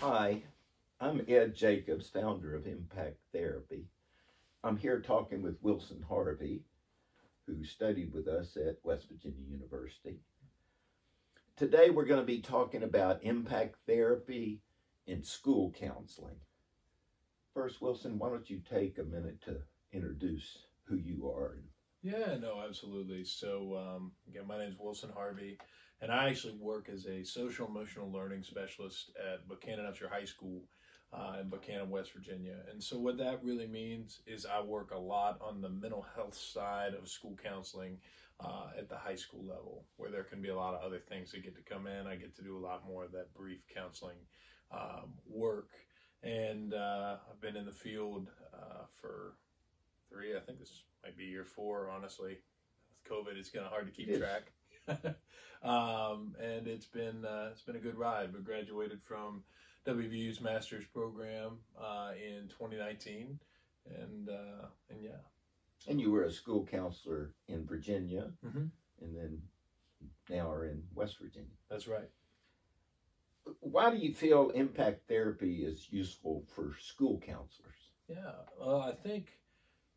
Hi, I'm Ed Jacobs, founder of Impact Therapy. I'm here talking with Wilson Harvey, who studied with us at West Virginia University. Today we're going to be talking about impact therapy and school counseling. First, Wilson, why don't you take a minute to introduce who you are? Yeah, no, absolutely. So, um, again, my name is Wilson Harvey, and I actually work as a social emotional learning specialist at Buckhannon Upshur High School uh, in Buckhannon, West Virginia. And so, what that really means is I work a lot on the mental health side of school counseling uh, at the high school level, where there can be a lot of other things that get to come in. I get to do a lot more of that brief counseling um, work. And uh, I've been in the field uh, for three, I think this might be year four, honestly. With COVID, it's kind of hard to keep track. um, and it's been uh, it's been a good ride. We graduated from WVU's master's program uh, in 2019, and uh, and yeah. And you were a school counselor in Virginia, mm-hmm. and then now are in West Virginia. That's right. Why do you feel impact therapy is useful for school counselors? Yeah, well, I think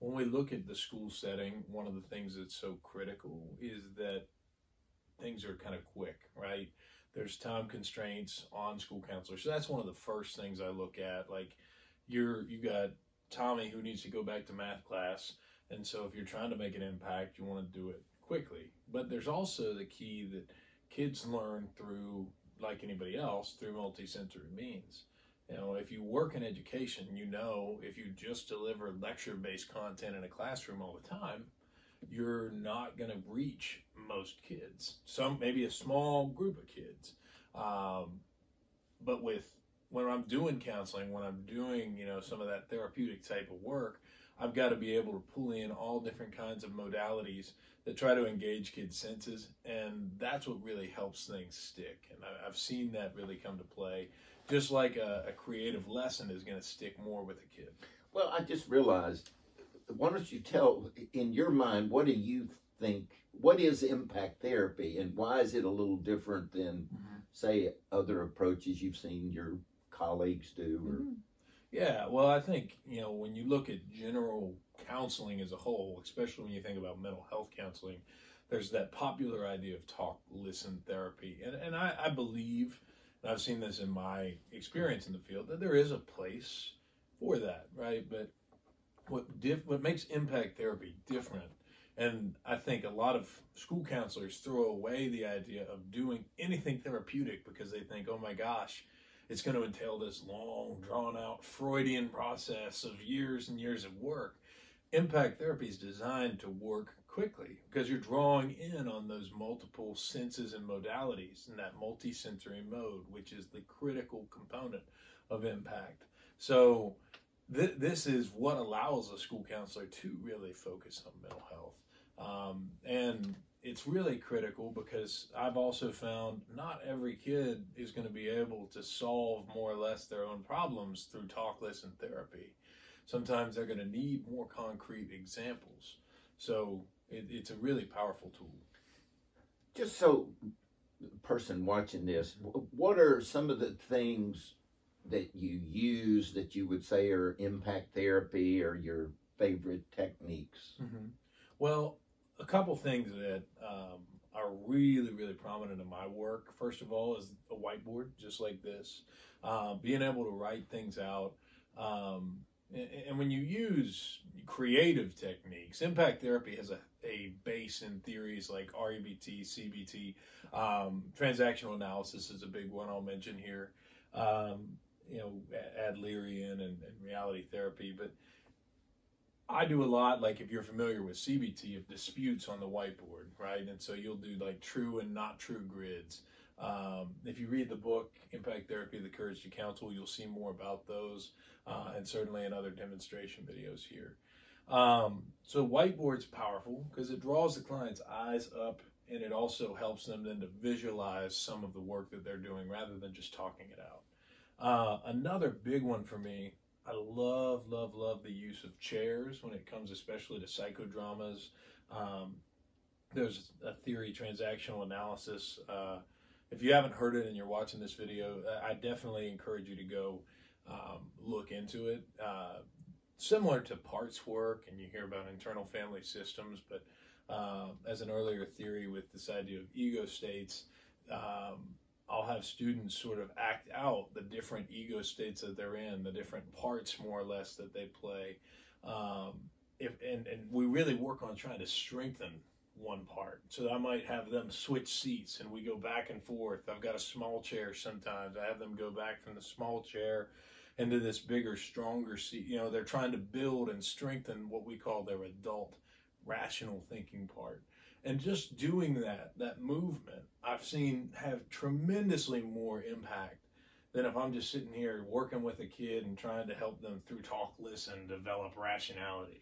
when we look at the school setting, one of the things that's so critical is that things are kind of quick, right? There's time constraints on school counselors. So that's one of the first things I look at. Like you're you got Tommy who needs to go back to math class. And so if you're trying to make an impact, you want to do it quickly. But there's also the key that kids learn through like anybody else through multisensory means. You know, if you work in education, you know if you just deliver lecture based content in a classroom all the time, you're not going to reach most kids. Some, maybe a small group of kids. Um, but with when I'm doing counseling, when I'm doing, you know, some of that therapeutic type of work, I've got to be able to pull in all different kinds of modalities that try to engage kids' senses, and that's what really helps things stick. And I've seen that really come to play just like a, a creative lesson is going to stick more with a kid. Well, I just realized. Why don't you tell, in your mind, what do you think? What is impact therapy, and why is it a little different than, mm-hmm. say, other approaches you've seen your colleagues do? Or... Mm-hmm. Yeah, well, I think you know when you look at general counseling as a whole, especially when you think about mental health counseling, there's that popular idea of talk listen therapy, and and I, I believe and I've seen this in my experience in the field that there is a place for that, right? But what diff- what makes impact therapy different, and I think a lot of school counselors throw away the idea of doing anything therapeutic because they think, oh my gosh, it's going to entail this long, drawn out Freudian process of years and years of work. Impact therapy is designed to work quickly because you're drawing in on those multiple senses and modalities in that multisensory mode, which is the critical component of impact. So, th- this is what allows a school counselor to really focus on mental health. Um, and it's really critical because I've also found not every kid is going to be able to solve more or less their own problems through talk listen therapy. Sometimes they're going to need more concrete examples. So it, it's a really powerful tool. Just so person watching this, what are some of the things that you use that you would say are impact therapy or your favorite techniques? Mm-hmm. Well, a couple things that um, are really, really prominent in my work. First of all, is a whiteboard, just like this. Uh, being able to write things out. Um, and when you use creative techniques, impact therapy has a, a base in theories like REBT, CBT. Um, transactional analysis is a big one I'll mention here. Um, you know, Adlerian and, and reality therapy. But I do a lot, like if you're familiar with CBT, of disputes on the whiteboard, right? And so you'll do like true and not true grids. Um, if you read the book Impact Therapy: The Courage to Counsel, you'll see more about those, uh, and certainly in other demonstration videos here. Um, so whiteboard's powerful because it draws the client's eyes up, and it also helps them then to visualize some of the work that they're doing rather than just talking it out. Uh, another big one for me, I love, love, love the use of chairs when it comes, especially to psychodramas. Um, there's a theory, transactional analysis. Uh, if you haven't heard it and you're watching this video, I definitely encourage you to go um, look into it. Uh, similar to parts work, and you hear about internal family systems, but uh, as an earlier theory with this idea of ego states, um, I'll have students sort of act out the different ego states that they're in, the different parts more or less that they play. Um, if and, and we really work on trying to strengthen one part. So I might have them switch seats and we go back and forth. I've got a small chair sometimes. I have them go back from the small chair into this bigger, stronger seat. You know, they're trying to build and strengthen what we call their adult rational thinking part. And just doing that, that movement, I've seen have tremendously more impact than if I'm just sitting here working with a kid and trying to help them through talk, listen, develop rationality.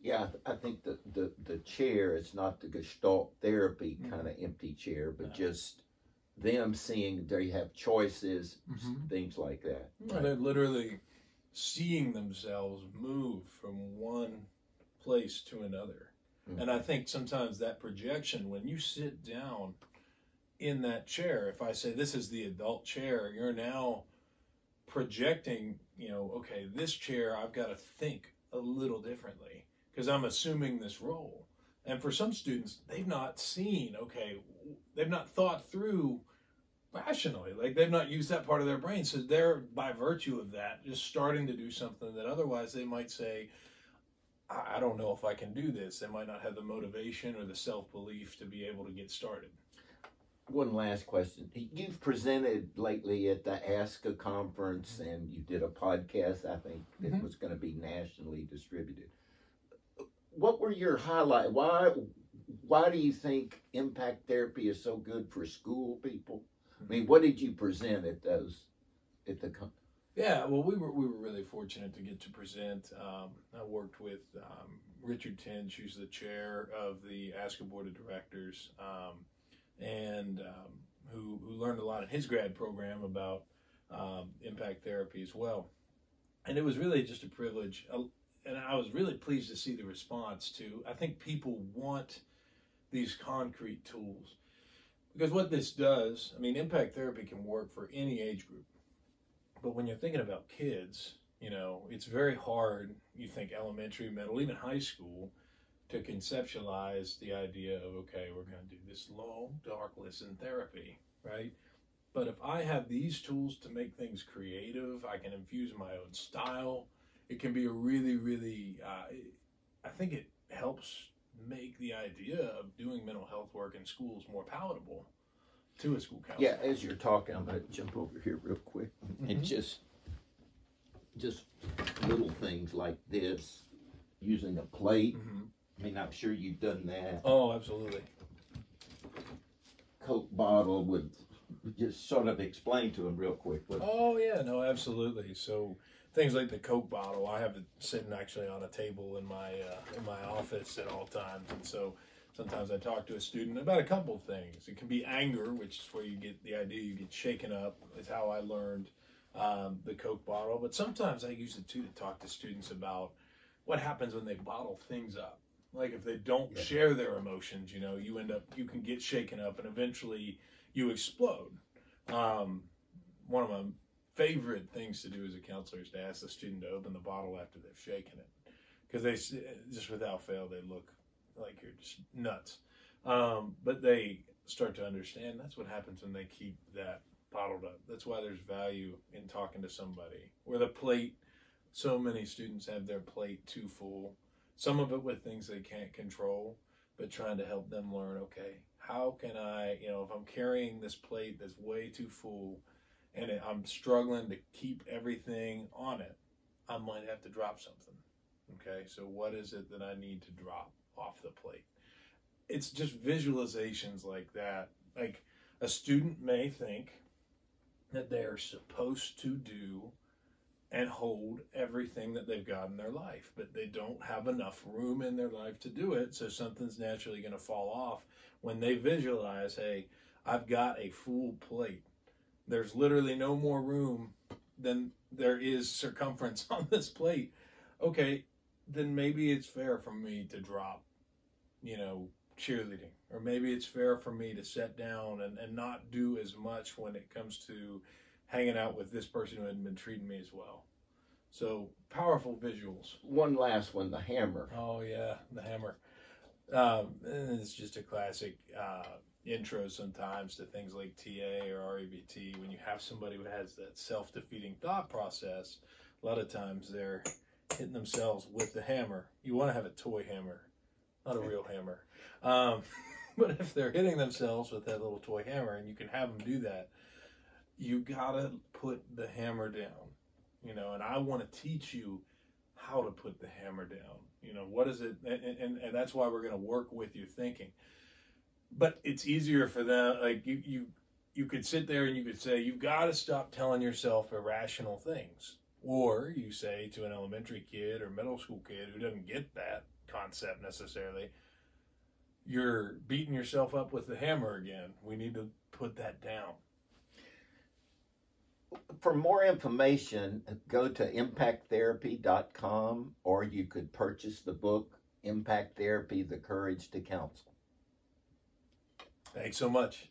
Yeah, I think the, the, the chair is not the gestalt therapy Mhm. kind of empty chair, but No. just them seeing they have choices, Mhm. things like that. No, They're literally seeing themselves move from one place to another. Mhm. And I think sometimes that projection, when you sit down in that chair, if I say this is the adult chair, you're now projecting, you know, okay, this chair, I've got to think a little differently because I'm assuming this role. And for some students, they've not seen, okay, they've not thought through rationally. Like they've not used that part of their brain. So they're, by virtue of that, just starting to do something that otherwise they might say, I I don't know if I can do this. They might not have the motivation or the self belief to be able to get started. One last question. You've presented lately at the ASCA conference and you did a podcast, I think, that Mhm. was going to be nationally distributed. What were your highlight? Why why do you think impact therapy is so good for school people? I mean, what did you present at those at the con- Yeah, well, we were we were really fortunate to get to present. Um, I worked with um, Richard Tinch, who's the chair of the ASCA board of directors, um, and um, who who learned a lot in his grad program about um, impact therapy as well. And it was really just a privilege, uh, and I was really pleased to see the response to. I think people want these concrete tools because what this does, I mean, impact therapy can work for any age group. But when you're thinking about kids, you know, it's very hard, you think elementary, middle, even high school, to conceptualize the idea of, okay, we're going to do this long, talk listen therapy, right? But if I have these tools to make things creative, I can infuse my own style. It can be a really, really, uh, I think it helps make the idea of doing mental health work in schools more palatable to a school counselor. Yeah, as you're talking, I'm going to jump over here real quick and Mhm. just just little things like this, using a plate. Mhm. I mean, I'm sure you've done that. Oh, absolutely. Coke bottle would just sort of explain to them real quick. Oh yeah, no, absolutely. So things like the Coke bottle, I have it sitting actually on a table in my uh, in my office at all times, and so sometimes I talk to a student about a couple of things. It can be anger, which is where you get the idea you get shaken up. Is how I learned um, the Coke bottle, but sometimes I use it too to talk to students about what happens when they bottle things up. Like if they don't Yeah. share their emotions, you know, you end up you can get shaken up, and eventually you explode. Um, one of my favorite things to do as a counselor is to ask the student to open the bottle after they've shaken it, because they just without fail they look like you're just nuts. Um, but they start to understand that's what happens when they keep that bottled up. That's why there's value in talking to somebody. Where the plate, so many students have their plate too full. Some of it with things they can't control, but trying to help them learn. Okay, how can I, you know, if I'm carrying this plate that's way too full, and I'm struggling to keep everything on it, I might have to drop something. Okay, so what is it that I need to drop off the plate? It's just visualizations like that. Like a student may think that they're supposed to do and hold everything that they've got in their life, but they don't have enough room in their life to do it, so something's naturally going to fall off when they visualize, hey, I've got a full plate. There's literally no more room than there is circumference on this plate. Okay, then maybe it's fair for me to drop, you know, cheerleading, or maybe it's fair for me to set down and, and not do as much when it comes to hanging out with this person who hadn't been treating me as well. So powerful visuals. One last one, the hammer. Oh yeah, the hammer. Um, and it's just a classic uh, intro sometimes to things like TA or REBT. When you have somebody who has that self-defeating thought process, a lot of times they're hitting themselves with the hammer. You want to have a toy hammer, not a real hammer. Um, but if they're hitting themselves with that little toy hammer, and you can have them do that, you gotta put the hammer down. You know, and I want to teach you how to put the hammer down. You know, what is it? And, and, and that's why we're going to work with your thinking. But it's easier for them. Like you, you, you could sit there and you could say, you've got to stop telling yourself irrational things. Or you say to an elementary kid or middle school kid who doesn't get that concept necessarily, you're beating yourself up with the hammer again. We need to put that down. For more information, go to impacttherapy.com or you could purchase the book Impact Therapy The Courage to Counsel. Thanks so much.